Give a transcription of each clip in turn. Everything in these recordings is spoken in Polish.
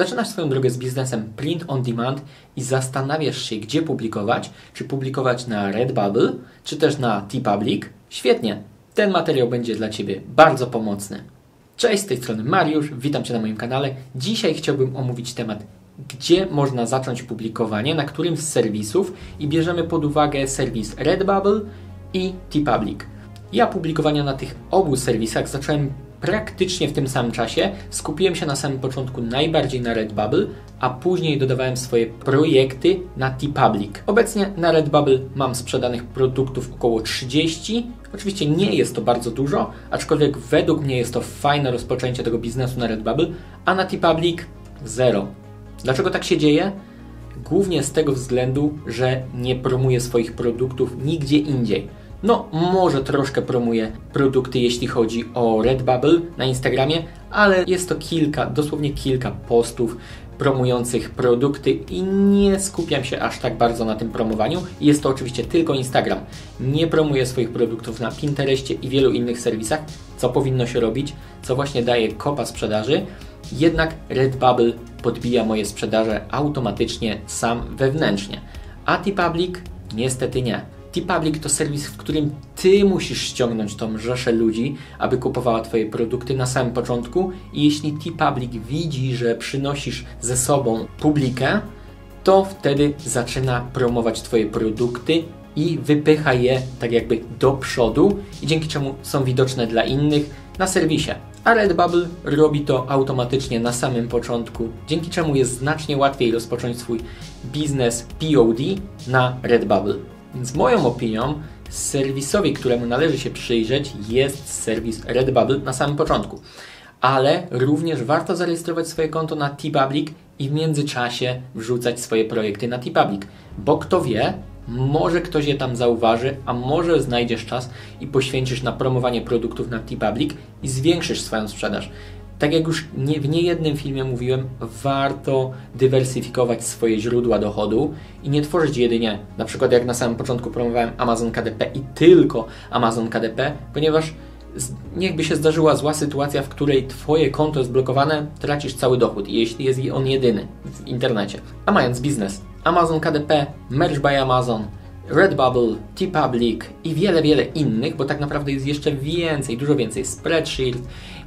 Zaczynasz swoją drogę z biznesem print on demand i zastanawiasz się, gdzie publikować, czy publikować na Redbubble, czy też na TeePublic. Świetnie, ten materiał będzie dla Ciebie bardzo pomocny. Cześć, z tej strony Mariusz, witam Cię na moim kanale. Dzisiaj chciałbym omówić temat, gdzie można zacząć publikowanie, na którym z serwisów i bierzemy pod uwagę serwis Redbubble i TeePublic. Ja publikowania na tych obu serwisach zacząłem praktycznie w tym samym czasie. Skupiłem się na samym początku najbardziej na Redbubble, a później dodawałem swoje projekty na TeePublic. Obecnie na Redbubble mam sprzedanych produktów około 30. Oczywiście nie jest to bardzo dużo, aczkolwiek według mnie jest to fajne rozpoczęcie tego biznesu na Redbubble, a na TeePublic zero. Dlaczego tak się dzieje? Głównie z tego względu, że nie promuję swoich produktów nigdzie indziej. No, może troszkę promuję produkty, jeśli chodzi o Redbubble na Instagramie, ale jest to kilka, dosłownie kilka postów promujących produkty i nie skupiam się aż tak bardzo na tym promowaniu. Jest to oczywiście tylko Instagram. Nie promuję swoich produktów na Pinterestie i wielu innych serwisach, co powinno się robić, co właśnie daje kopa sprzedaży. Jednak Redbubble podbija moje sprzedaże automatycznie sam wewnętrznie. A TeePublic niestety nie. TeePublic to serwis, w którym Ty musisz ściągnąć tą rzeszę ludzi, aby kupowała Twoje produkty na samym początku i jeśli TeePublic widzi, że przynosisz ze sobą publikę, to wtedy zaczyna promować Twoje produkty i wypycha je tak jakby do przodu i dzięki czemu są widoczne dla innych na serwisie. A Redbubble robi to automatycznie na samym początku, dzięki czemu jest znacznie łatwiej rozpocząć swój biznes POD na Redbubble. Więc moją opinią serwisowi, któremu należy się przyjrzeć jest serwis Redbubble na samym początku. Ale również warto zarejestrować swoje konto na TeePublic i w międzyczasie wrzucać swoje projekty na TeePublic. Bo kto wie, może ktoś je tam zauważy, a może znajdziesz czas i poświęcisz na promowanie produktów na TeePublic i zwiększysz swoją sprzedaż. Tak jak już nie, w niejednym filmie mówiłem, warto dywersyfikować swoje źródła dochodu i nie tworzyć jedynie, na przykład jak na samym początku promowałem Amazon KDP i tylko Amazon KDP, ponieważ niechby się zdarzyła zła sytuacja, w której Twoje konto jest blokowane, tracisz cały dochód, jeśli jest on jedyny w internecie. A mając biznes, Amazon KDP, Merch by Amazon, Redbubble, TeePublic i wiele, wiele innych, bo tak naprawdę jest jeszcze więcej, dużo więcej. Spreadsheet,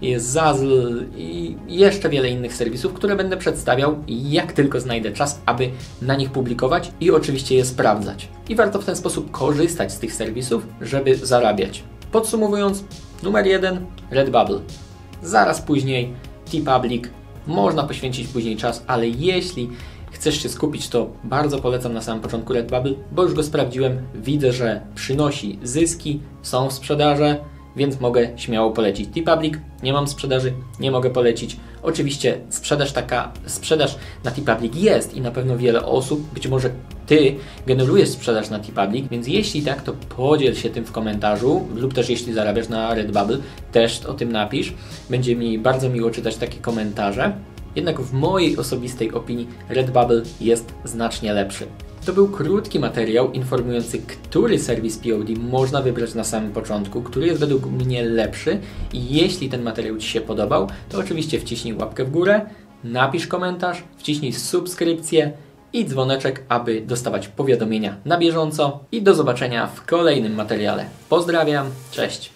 jest Zazzle i jeszcze wiele innych serwisów, które będę przedstawiał jak tylko znajdę czas, aby na nich publikować i oczywiście je sprawdzać. I warto w ten sposób korzystać z tych serwisów, żeby zarabiać. Podsumowując, numer jeden Redbubble. Zaraz później TeePublic. Można poświęcić później czas, ale jeśli chcesz się skupić, to bardzo polecam na samym początku Redbubble, bo już go sprawdziłem. Widzę, że przynosi zyski, są w sprzedaży, więc mogę śmiało polecić TeePublic. Nie mam sprzedaży, nie mogę polecić. Oczywiście sprzedaż taka, sprzedaż na TeePublic jest i na pewno wiele osób, być może Ty generujesz sprzedaż na TeePublic, więc jeśli tak, to podziel się tym w komentarzu lub też jeśli zarabiasz na Redbubble, też o tym napisz. Będzie mi bardzo miło czytać takie komentarze. Jednak w mojej osobistej opinii Redbubble jest znacznie lepszy. To był krótki materiał informujący, który serwis POD można wybrać na samym początku, który jest według mnie lepszy. I jeśli ten materiał Ci się podobał, to oczywiście wciśnij łapkę w górę, napisz komentarz, wciśnij subskrypcję i dzwoneczek, aby dostawać powiadomienia na bieżąco. I do zobaczenia w kolejnym materiale. Pozdrawiam, cześć!